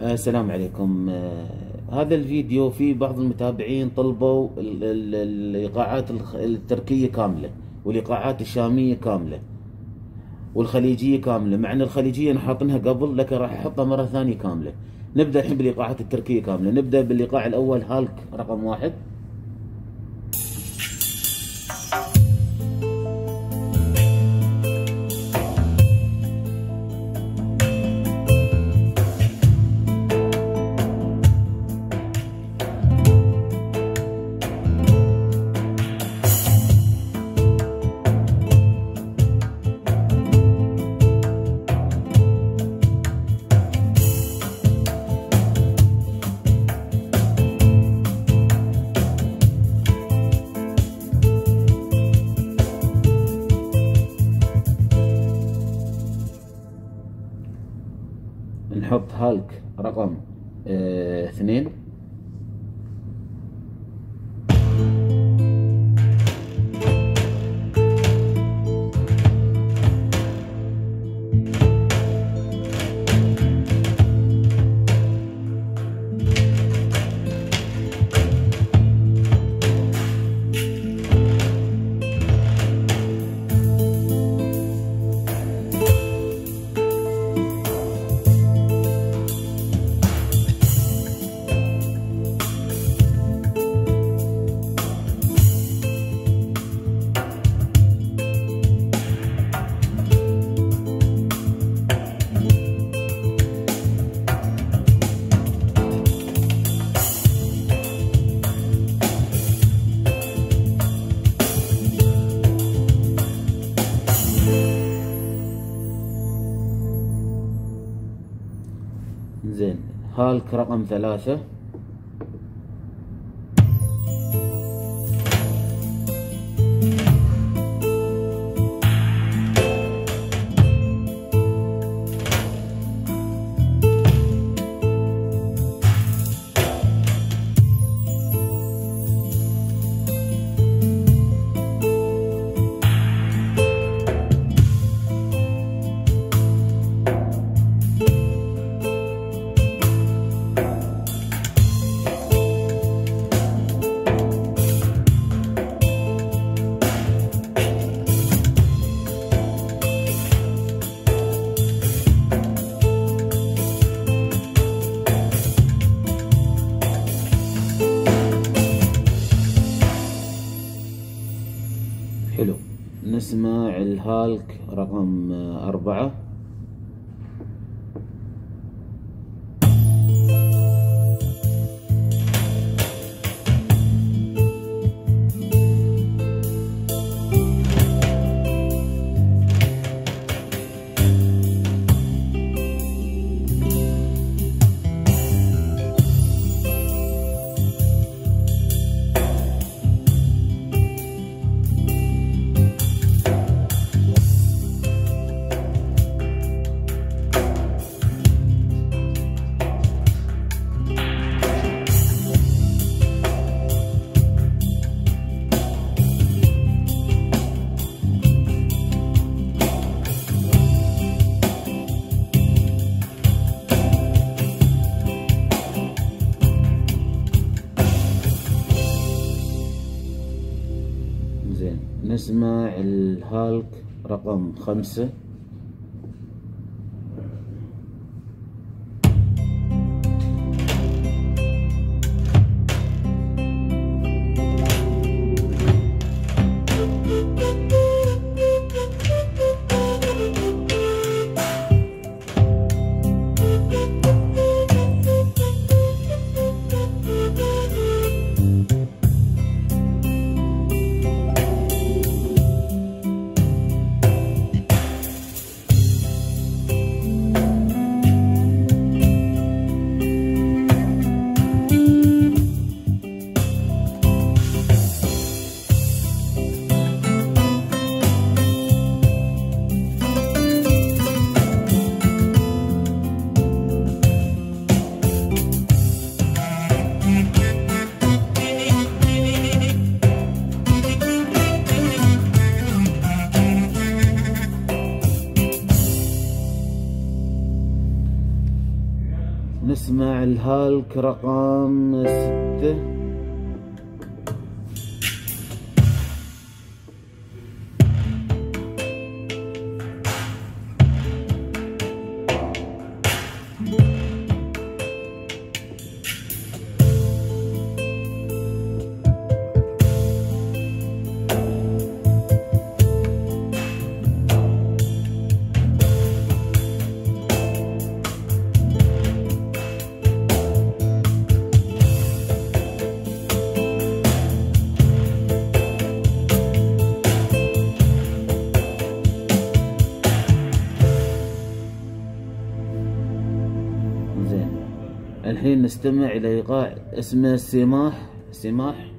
آه، السلام عليكم. آه، هذا الفيديو في بعض المتابعين طلبوا ال- ال- الإيقاعات التركية كاملة والإيقاعات الشامية كاملة والخليجية كاملة مع أن الخليجية أنا حاطنها قبل لكن راح أحطها مرة ثانية كاملة. نبدأ الحين بالإيقاعات التركية كاملة. نبدأ بالإيقاع الأول هالك رقم واحد. نحط هالك رقم آه، اثنين. زين. هالك رقم ثلاثة. حلو. نسمع الهالك رقم أربعة. نسمع الهالك رقم خمسة. اسمع الهالك رقم ستة. زين. الحين نستمع إلى إيقاع اسمه سماح سماح.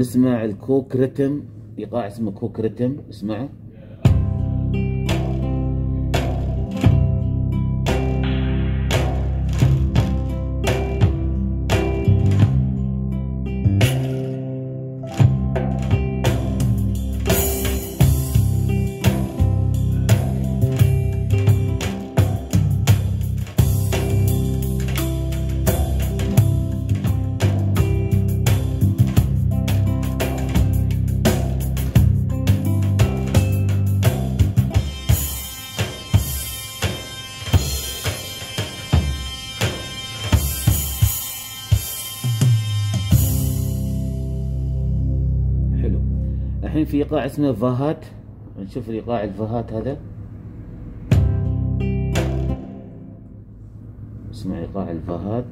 نسمع الكوك ريتم إيقاع اسمه كوك ريتم اسمعه. في ايقاع اسمه فاهات نشوف الايقاع الفاهات هذا. اسمع ايقاع الفاهات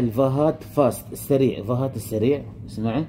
الفاهات فاست السريع. فاهات السريع. اسمعه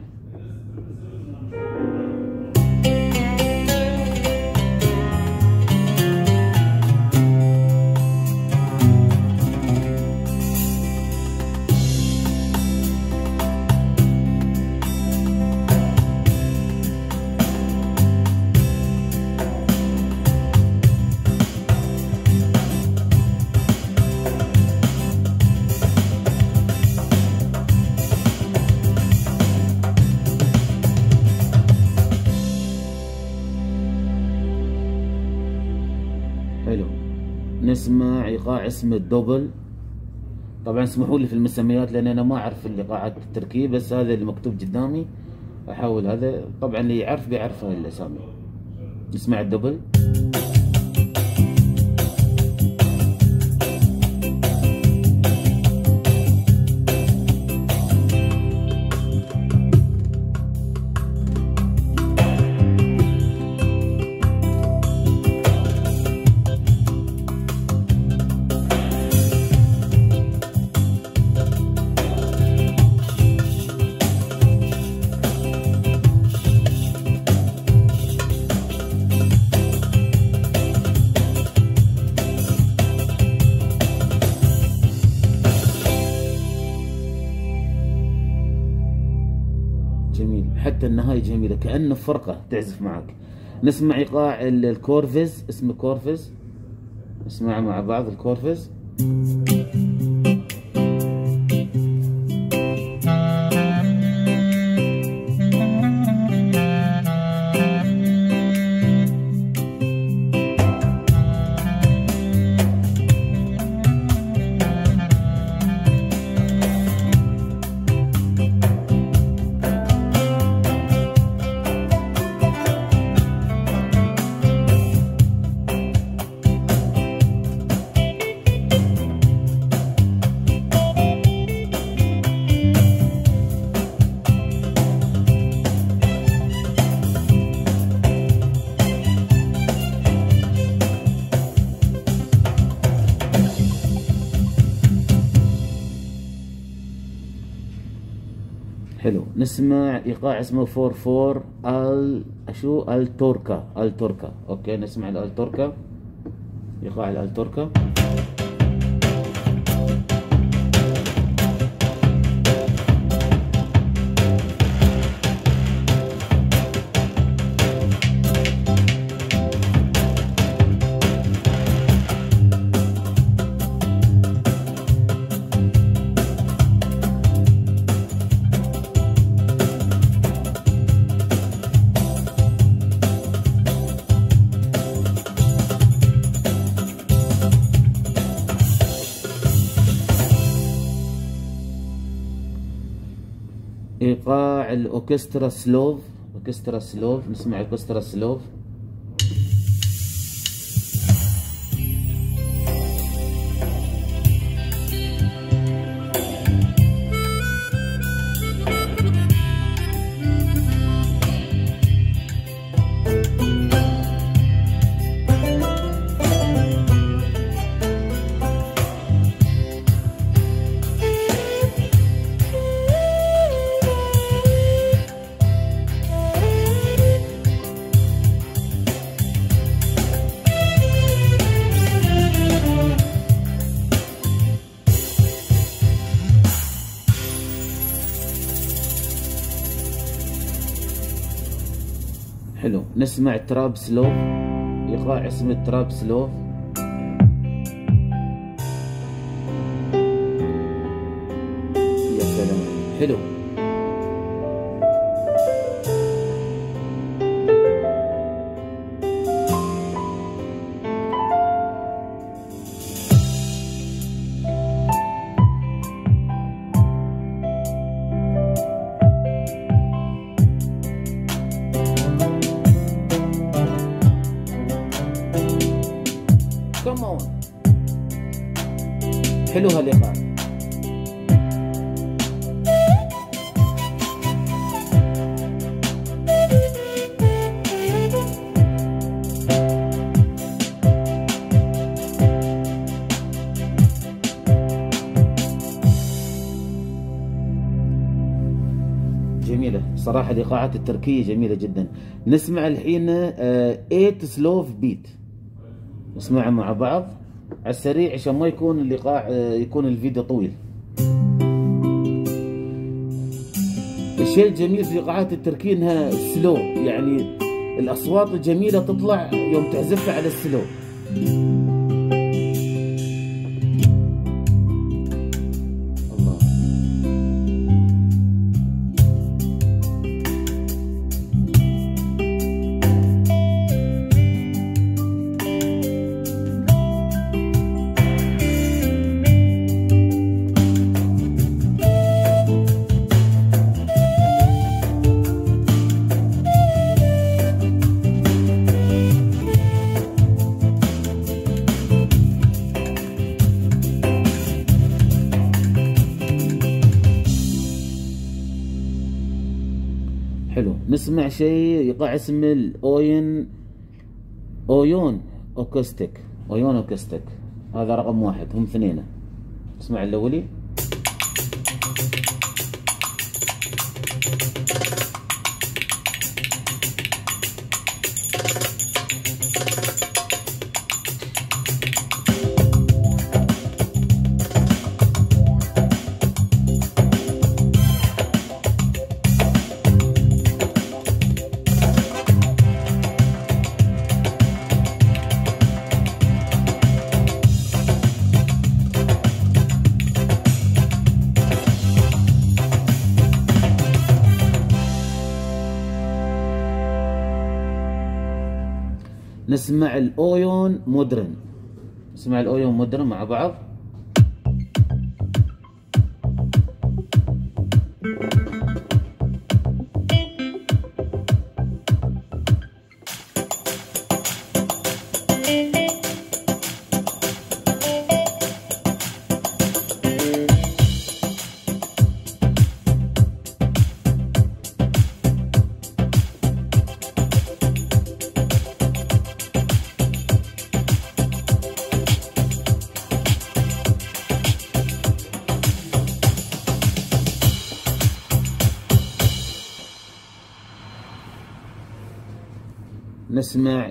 اسمه الدبل. طبعا اسمحوا لي في المسميات لأن أنا ما أعرف الايقاعات التركيه بس هذا اللي مكتوب قدامي. احاول هذا. طبعا اللي يعرف بيعرف هاي الاسامي نسمع الدبل. كأنه فرقة تعزف معك. نسمع إيقاع الكورفز اسمه كورفز. نسمع مع بعض الكورفز. نسمع إيقاع اسمه 44 آل شو؟ التوركا التوركا أوكي نسمع الالتوركا إيقاع الالتوركا ايقاع الأوركسترا سلوف. أوركسترا سلوف. نسمع أوركسترا سلوف. نسمع تراب سلوف. ايقاع اسمه تراب سلوف. يا سلام. حلو. صراحة الإيقاعات التركية جميلة جدا. نسمع الحين 8 سلوف بيت نسمعها مع بعض. على السريع عشان ما يكون الإيقاع آه، يكون الفيديو طويل. الشيء الجميل في الإيقاعات التركية إنها سلو يعني الأصوات الجميلة تطلع يوم تعزفها على السلو نسمع شيء ايقاع اسمه الاوين اويون اوكستيك اويون اوكستيك هذا رقم واحد هم اثنين. اسمع الأولي. نسمع الأويون مودرن نسمع الأويون مودرن مع بعض.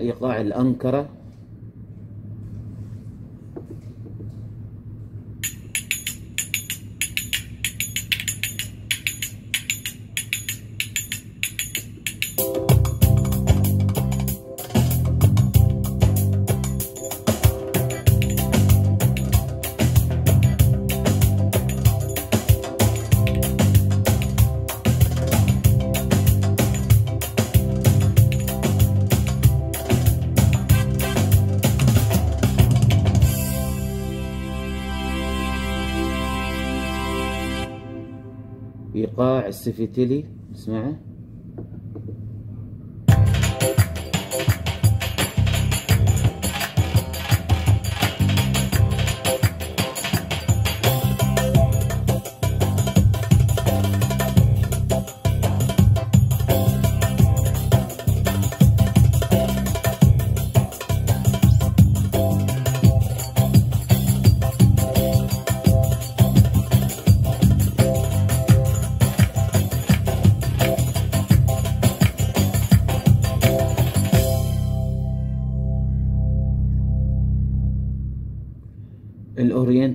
إيقاع الأنكرة السفيتيلي اسمعه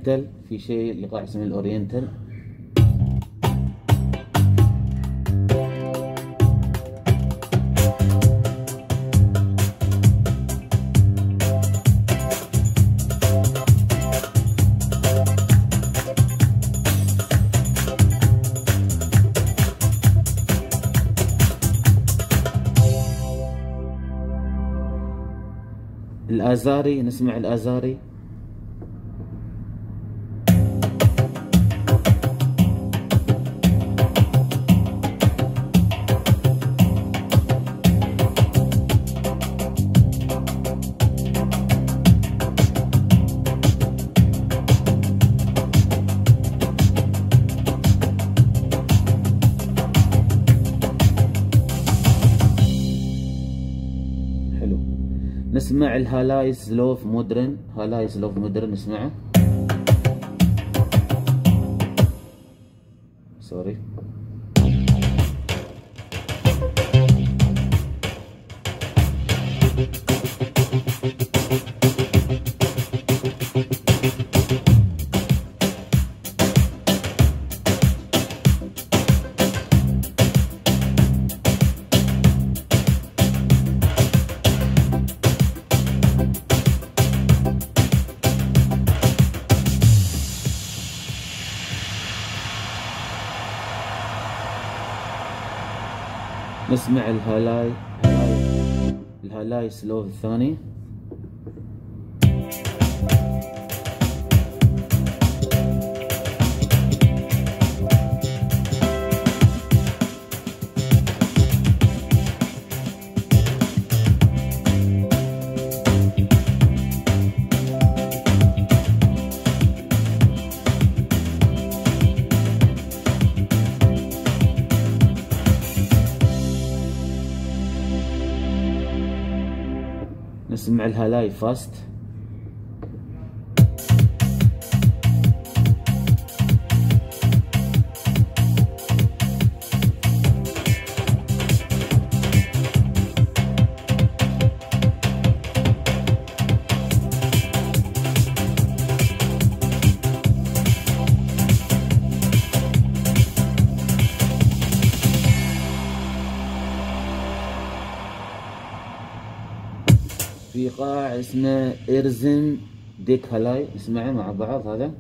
الاورينتال في شيء ايقاع اسمه الأورينتال. الآزاري نسمع الآزاري. نسمع الهالاي slow modern هالاي slow modern نسمعه سوري نسمع الهالاي هالاي الهالاي سلوف الثاني. نسمع الهالاي فاست في ايقاع اسمه ارزم ديك هالاي نسمعه مع بعض هذا.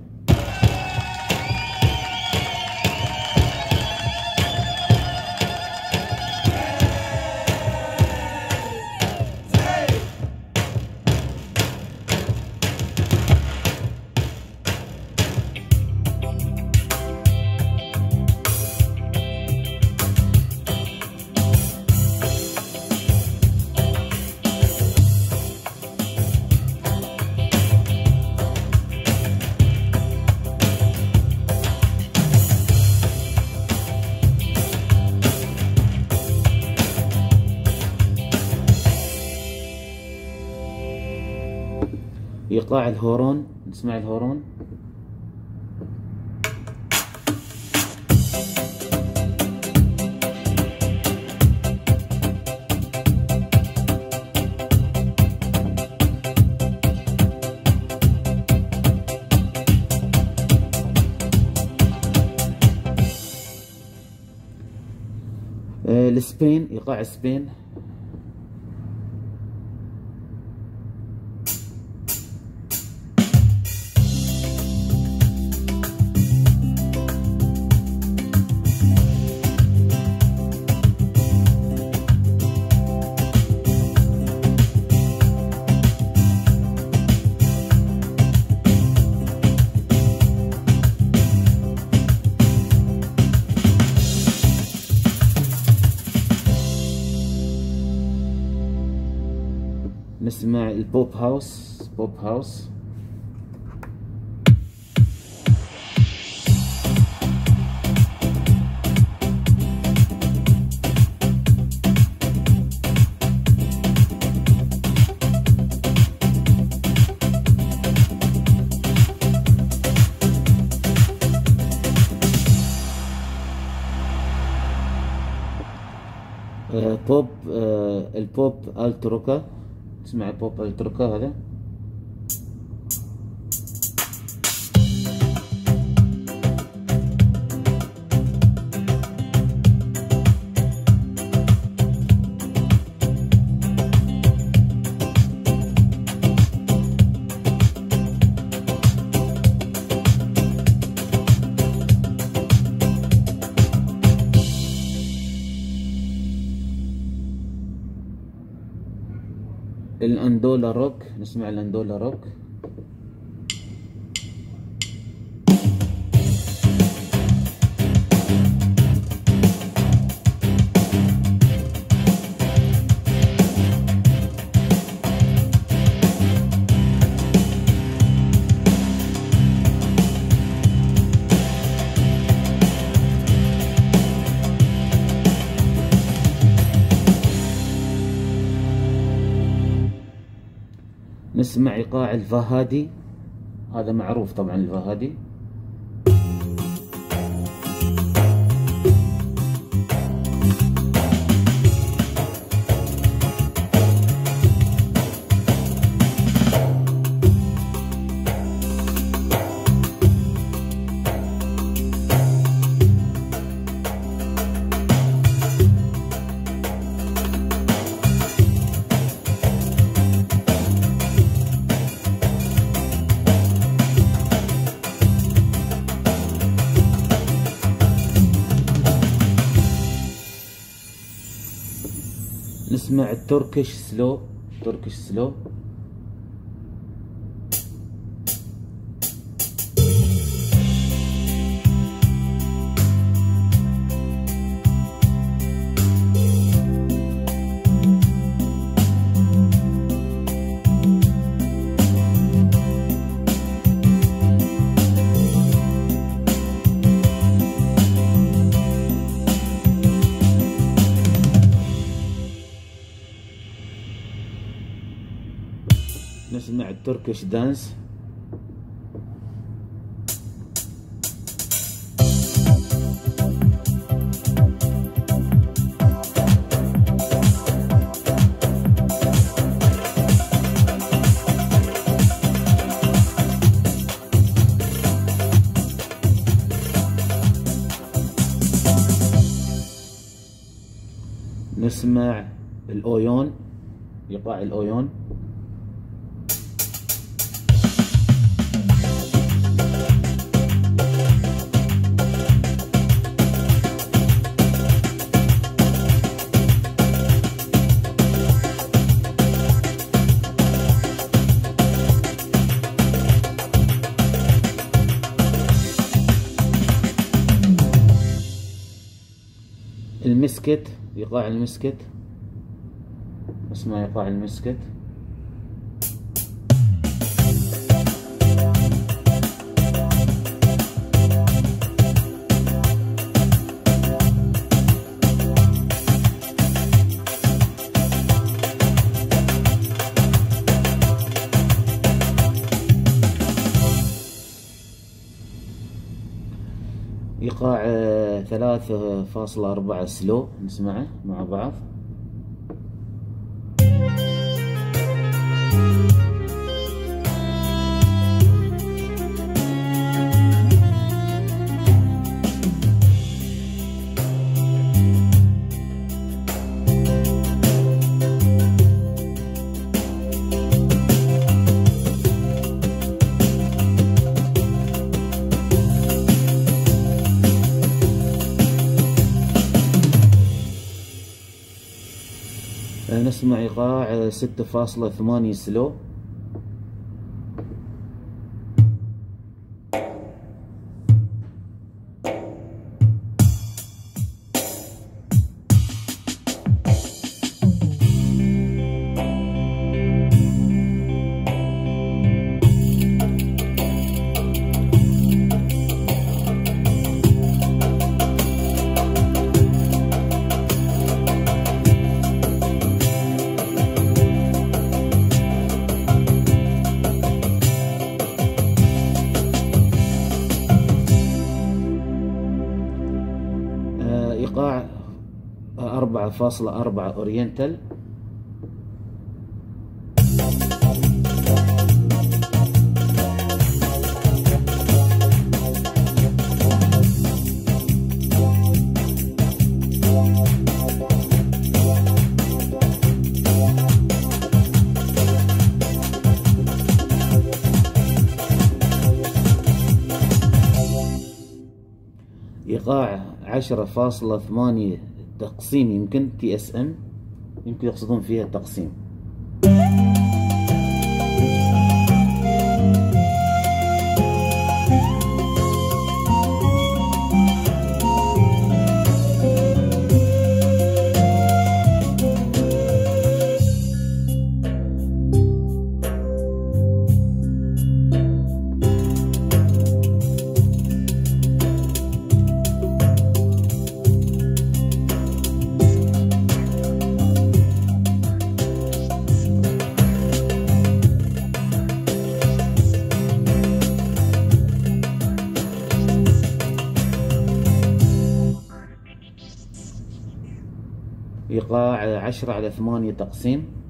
الهورون نسمع الهورون. آه، السبين إيقاع سبين نسمع البوب هاوس بوب هاوس. بوب البوب التروكا تسمع بوب التروكا هذا؟ الاندولا روك نسمع الاندولا روك. ايقاع الفهادي. هذا معروف طبعا الفهادي. نسمع التركش سلو تركش سلو التركش دانس نسمع الأويون إيقاع الأويون. المسكت ايقاع المسكت. اسمع ايقاع المسكت. ثلاثة فاصلة أربعة سلو نسمعه مع بعض. 6.8 سلو. فاصلة أربعة أورينتال. إيقاع عشرة فاصلة ثمانية تقسيم يمكن TSM يمكن يقصدون فيها التقسيم إيقاع عشرة على ثمانية تقسيم.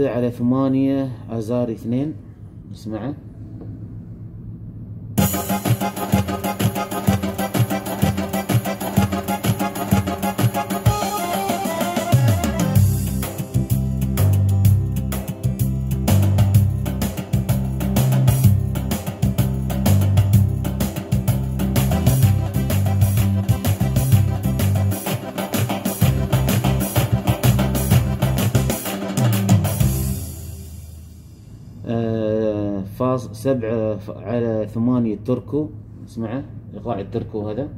على ثمانية ازار اثنين. نسمعه. سبعة على ثمانية تركو اسمعه ايقاع التركو هذا.